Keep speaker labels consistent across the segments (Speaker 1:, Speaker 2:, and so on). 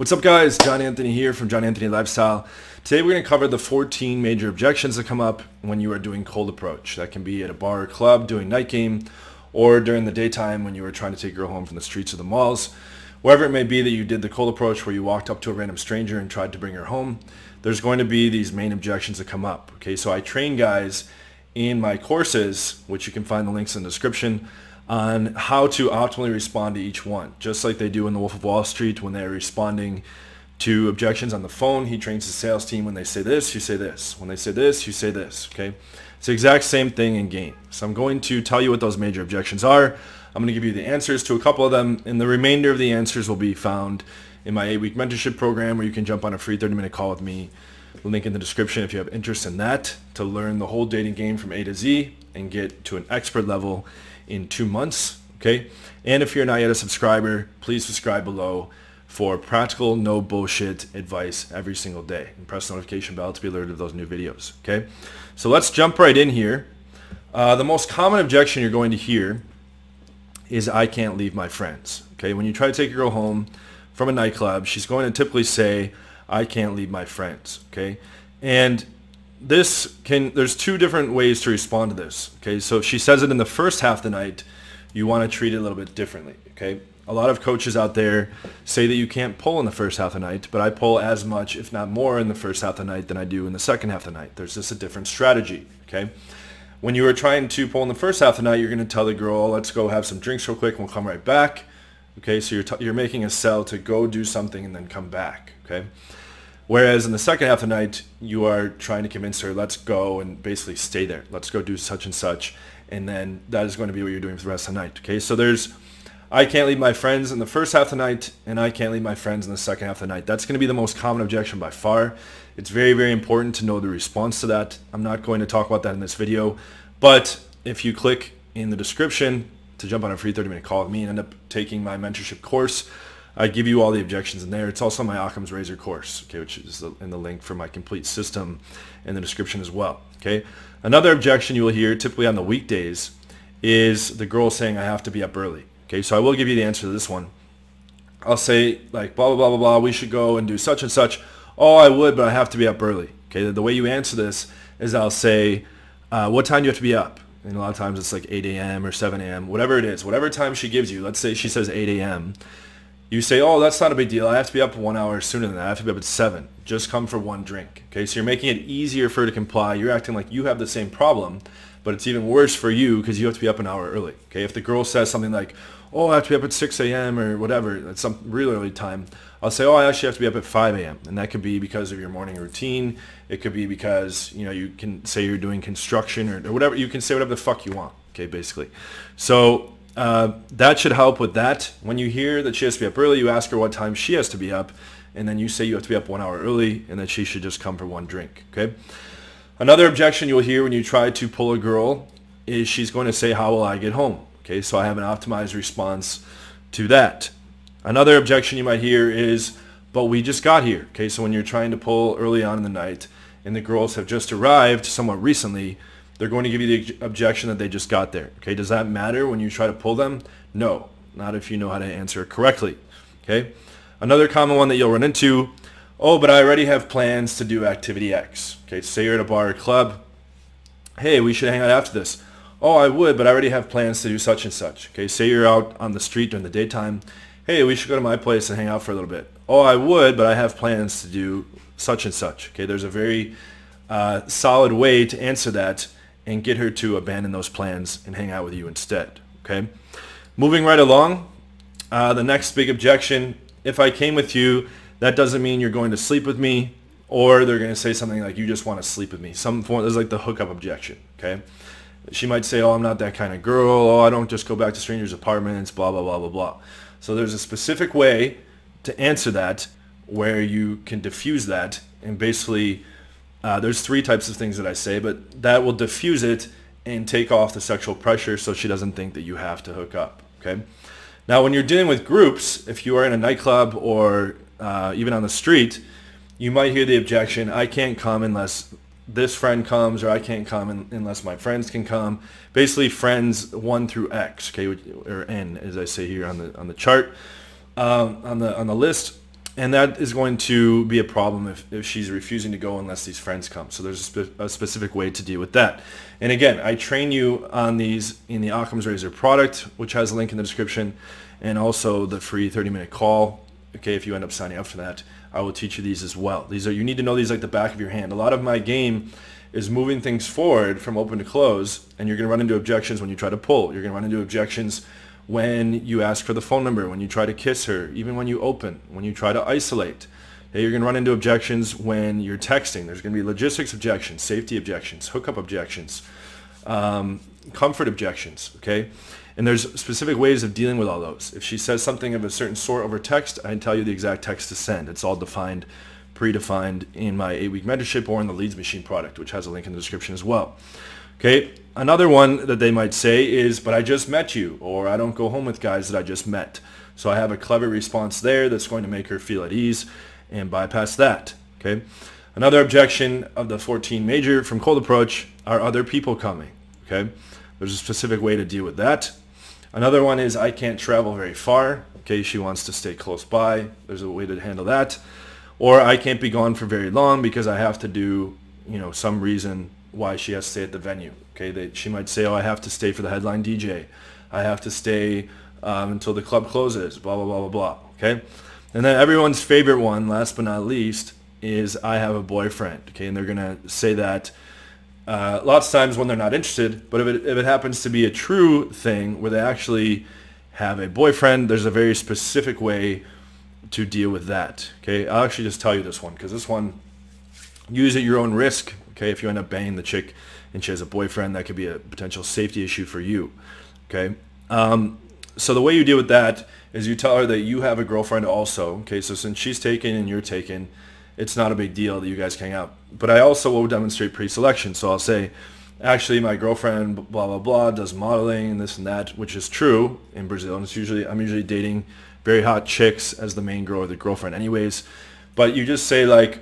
Speaker 1: What's up guys? John Anthony here from John Anthony Lifestyle. Today we're going to cover the 14 major objections that come up when you are doing cold approach. That can be at a bar or club doing night game or during the daytime when you were trying to take a girl home from the streets of the malls. Wherever it may be that you did the cold approach where you walked up to a random stranger and tried to bring her home, there's going to be these main objections that come up. Okay, so I train guys in my courses, which you can find the links in the description, on how to optimally respond to each one, just like they do in The Wolf of Wall Street when they're responding to objections on the phone. He trains his sales team when they say this, you say this. When they say this, you say this, okay? It's the exact same thing in game. So I'm going to tell you what those major objections are. I'm going to give you the answers to a couple of them, and the remainder of the answers will be found in my eight-week mentorship program where you can jump on a free 30-minute call with me. Link in the description if you have interest in that to learn the whole dating game from A to Z and get to an expert level in two months. Okay. And if you're not yet a subscriber, please subscribe below for practical, no bullshit advice every single day. And press the notification bell to be alerted of those new videos. Okay. So let's jump right in here. Uh, the most common objection you're going to hear is I can't leave my friends. Okay. When you try to take a girl home from a nightclub, she's going to typically say, I can't leave my friends. Okay. And this can, there's two different ways to respond to this. Okay, so if she says it in the first half of the night, you want to treat it a little bit differently. Okay, a lot of coaches out there say that you can't pull in the first half of the night, but I pull as much, if not more, in the first half of the night than I do in the second half of the night. There's just a different strategy. Okay, when you are trying to pull in the first half of the night, you're going to tell the girl, let's go have some drinks real quick and we'll come right back. Okay, so you're, you're making a sell to go do something and then come back. Okay. Whereas in the second half of the night, you are trying to convince her, let's go and basically stay there. Let's go do such and such. And then that is going to be what you're doing for the rest of the night. Okay, so there's, I can't leave my friends in the first half of the night, and I can't leave my friends in the second half of the night. That's going to be the most common objection by far. It's very, very important to know the response to that. I'm not going to talk about that in this video, but if you click in the description to jump on a free 30-minute call with me and end up taking my mentorship course, I give you all the objections in there. It's also my Occam's Razor course, okay, which is in the link for my complete system in the description as well. Okay. Another objection you will hear typically on the weekdays is the girl saying I have to be up early. Okay, so I will give you the answer to this one. I'll say like blah blah blah blah blah. We should go and do such and such. Oh, I would, but I have to be up early. Okay, the way you answer this is I'll say, uh, what time do you have to be up? And a lot of times it's like 8 a.m. or 7 a.m. Whatever it is, whatever time she gives you. Let's say she says 8 a.m you say, oh, that's not a big deal. I have to be up one hour sooner than that. I have to be up at 7. Just come for one drink. Okay, so you're making it easier for her to comply. You're acting like you have the same problem, but it's even worse for you because you have to be up an hour early. Okay, if the girl says something like, oh, I have to be up at 6 a.m. or whatever, it's some real early time, I'll say, oh, I actually have to be up at 5 a.m. And that could be because of your morning routine. It could be because, you know, you can say you're doing construction or, or whatever. You can say whatever the fuck you want, okay, basically. So uh, that should help with that. When you hear that she has to be up early, you ask her what time she has to be up, and then you say you have to be up one hour early and that she should just come for one drink. Okay. Another objection you'll hear when you try to pull a girl is she's going to say, how will I get home? Okay, so I have an optimized response to that. Another objection you might hear is, but we just got here. Okay, so when you're trying to pull early on in the night and the girls have just arrived somewhat recently, they're going to give you the objection that they just got there. Okay, does that matter when you try to pull them? No, not if you know how to answer it correctly. Okay, another common one that you'll run into, oh, but I already have plans to do activity X. Okay, say you're at a bar or club. Hey, we should hang out after this. Oh, I would, but I already have plans to do such and such. Okay, say you're out on the street during the daytime. Hey, we should go to my place and hang out for a little bit. Oh, I would, but I have plans to do such and such. Okay, there's a very uh, solid way to answer that and get her to abandon those plans and hang out with you instead. Okay. Moving right along, uh, the next big objection, if I came with you, that doesn't mean you're going to sleep with me, or they're going to say something like, you just want to sleep with me. Some form, like the hookup objection, okay? She might say, oh, I'm not that kind of girl. Oh, I don't just go back to strangers' apartments, blah, blah, blah, blah, blah. So there's a specific way to answer that where you can diffuse that and basically uh, there's three types of things that I say, but that will diffuse it and take off the sexual pressure so she doesn't think that you have to hook up. Okay. Now, when you're dealing with groups, if you are in a nightclub or uh, even on the street, you might hear the objection, I can't come unless this friend comes or I can't come in, unless my friends can come. Basically, friends 1 through X, okay, or N, as I say here on the, on the chart. Um, on, the, on the list, and that is going to be a problem if, if she's refusing to go unless these friends come. So there's a, spe- a, specific way to deal with that. And again, I train you on these in the Occam's Razor product, which has a link in the description, and also the free 30-minute call. Okay, if you end up signing up for that, I will teach you these as well. These are you need to know these like the back of your hand. A lot of my game is moving things forward from open to close, and you're going to run into objections when you try to pull. You're going to run into objections when you ask for the phone number, when you try to kiss her, even when you open, when you try to isolate. Okay, you're going to run into objections when you're texting. There's going to be logistics objections, safety objections, hookup objections, um, comfort objections, okay? And there's specific ways of dealing with all those. If she says something of a certain sort over text, I can tell you the exact text to send. It's all defined, predefined in my eight-week mentorship or in the Leads Machine product, which has a link in the description as well. Okay, another one that they might say is, but I just met you, or I don't go home with guys that I just met. So I have a clever response there that's going to make her feel at ease and bypass that. Okay. Another objection of the 14 major from cold approach are other people coming. Okay. There's a specific way to deal with that. Another one is I can't travel very far. Okay. She wants to stay close by. There's a way to handle that. Or I can't be gone for very long because I have to do, you know, some reason why she has to stay at the venue. Okay, they, she might say, "Oh, I have to stay for the headline DJ. I have to stay um, until the club closes." Blah blah blah blah blah. Okay, and then everyone's favorite one, last but not least, is I have a boyfriend. Okay, and they're gonna say that uh, lots of times when they're not interested. But if it if it happens to be a true thing where they actually have a boyfriend, there's a very specific way to deal with that. Okay, I'll actually just tell you this one because this one use at your own risk Okay, if you end up banging the chick and she has a boyfriend, that could be a potential safety issue for you. Okay, um, so the way you deal with that is you tell her that you have a girlfriend also. Okay, so since she's taken and you're taken, it's not a big deal that you guys hang out. But I also will demonstrate pre-selection. So I'll say, actually, my girlfriend, blah blah blah, does modeling and this and that, which is true in Brazil. And it's usually I'm usually dating very hot chicks as the main girl or the girlfriend, anyways. But you just say like,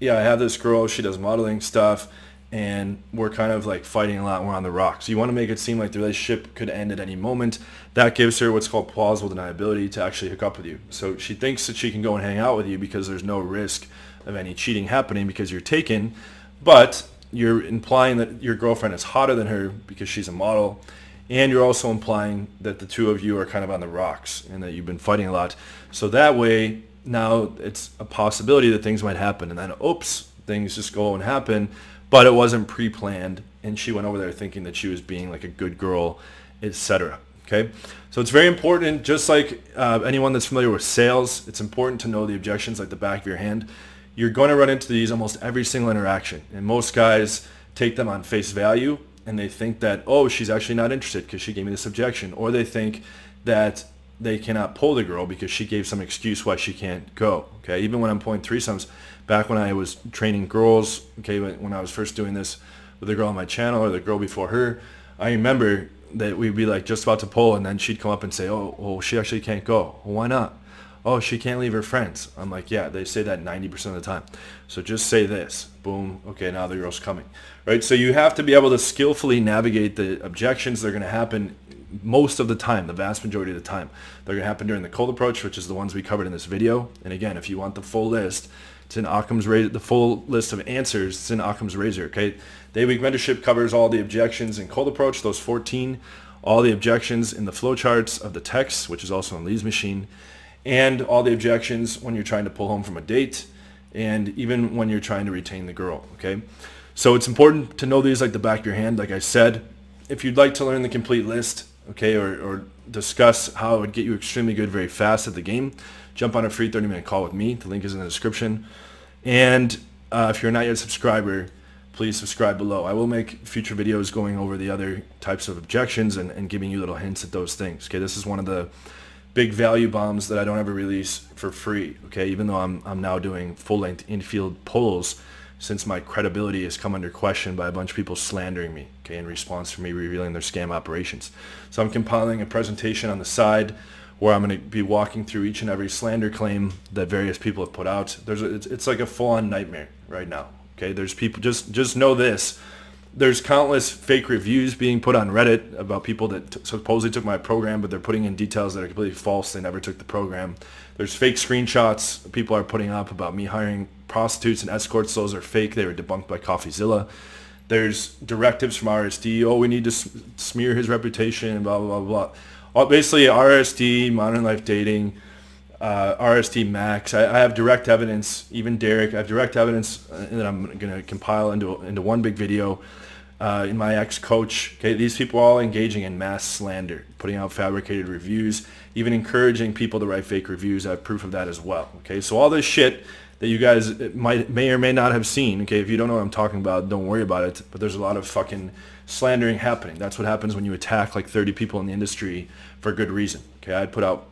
Speaker 1: yeah, I have this girl. She does modeling stuff, and we're kind of like fighting a lot. We're on the rocks. So You want to make it seem like the relationship could end at any moment. That gives her what's called plausible deniability to actually hook up with you. So she thinks that she can go and hang out with you because there's no risk of any cheating happening because you're taken, but you're implying that your girlfriend is hotter than her because she's a model. And you're also implying that the two of you are kind of on the rocks and that you've been fighting a lot. So that way, now it's a possibility that things might happen and then oops things just go and happen but it wasn't pre-planned and she went over there thinking that she was being like a good girl etc okay? So it's very important just like uh, anyone that's familiar with sales it's important to know the objections like the back of your hand. You're going to run into these almost every single interaction and most guys take them on face value and they think that oh she's actually not interested because she gave me this objection or they think that they cannot pull the girl because she gave some excuse why she can't go. Okay, even when I'm pulling threesomes, back when I was training girls, okay, when I was first doing this with the girl on my channel or the girl before her, I remember that we'd be like just about to pull, and then she'd come up and say, "Oh, well, she actually can't go. Well, why not?" Oh, she can't leave her friends. I'm like, yeah, they say that 90% of the time. So just say this. Boom. Okay, now the girl's coming. Right? So you have to be able to skillfully navigate the objections that are going to happen most of the time, the vast majority of the time. They're going to happen during the cold approach, which is the ones we covered in this video. And again, if you want the full list, it's in Occam's Razor, the full list of answers, it's in Occam's Razor, okay? Eight-week mentorship covers all the objections in cold approach, those 14, all the objections in the flowcharts of the text, which is also in Leads Machine, and all the objections when you're trying to pull home from a date, and even when you're trying to retain the girl, okay? So it's important to know these like the back of your hand, like I said. If you'd like to learn the complete list, okay, or, or discuss how it would get you extremely good very fast at the game, jump on a free 30 minute call with me. The link is in the description. And uh, if you're not yet a subscriber, please subscribe below. I will make future videos going over the other types of objections and, and giving you little hints at those things. Okay, this is one of the big value bombs that I don't ever release for free. Okay, even though I'm, I'm now doing full length infield polls since my credibility has come under question by a bunch of people slandering me, okay, in response to me revealing their scam operations. So I'm compiling a presentation on the side where I'm going to be walking through each and every slander claim that various people have put out. There's a, it's, it's like a full-on nightmare right now. Okay, there's people just just know this there's countless fake reviews being put on Reddit about people that supposedly took my program, but they're putting in details that are completely false. They never took the program. There's fake screenshots people are putting up about me hiring prostitutes and escorts. Those are fake. They were debunked by CoffeeZilla. There's directives from RSD. Oh, we need to smear his reputation. Blah blah blah blah. All, basically, RSD, Modern Life Dating, uh, RSD Max. I, I, have direct evidence. Even Derek, I have direct evidence uh, that I'm going to compile into into one big video. Uh, in my ex-coach, okay, these people are all engaging in mass slander, putting out fabricated reviews, even encouraging people to write fake reviews. I have proof of that as well. Okay, so all this shit that you guys might may or may not have seen. Okay, if you don't know what I'm talking about, don't worry about it. But there's a lot of fucking slandering happening. That's what happens when you attack like 30 people in the industry for good reason. Okay, I put out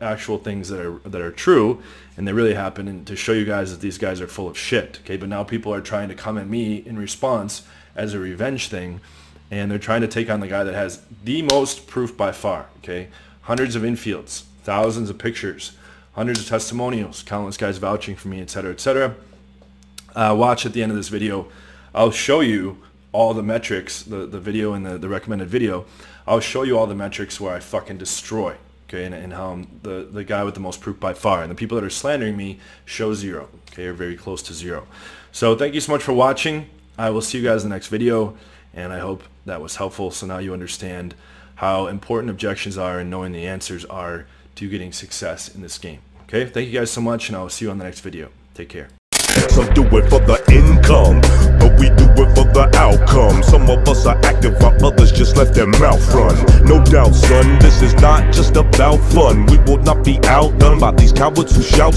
Speaker 1: actual things that are that are true and they really happen and to show you guys that these guys are full of shit. Okay, but now people are trying to come at me in response as a revenge thing and they're trying to take on the guy that has the most proof by far. Okay, hundreds of infields, thousands of pictures hundreds of testimonials, countless guys vouching for me, etc., etc. Uh, watch at the end of this video. I'll show you all the metrics, the, the video and the, the recommended video. I'll show you all the metrics where I fucking destroy, okay, and, and how I'm the, the guy with the most proof by far. And the people that are slandering me show zero, okay, or very close to zero. So thank you so much for watching. I will see you guys in the next video, and I hope that was helpful. So now you understand how important objections are and knowing the answers are to getting success in this game. Okay, thank you guys so much, and I will see you on the next video. Take care.
Speaker 2: Some do it for the income, but we do it for the outcome. Some of us are active while others just let their mouth run. No doubt, son, this is not just about fun. We will not be outdone by these cowards who shout.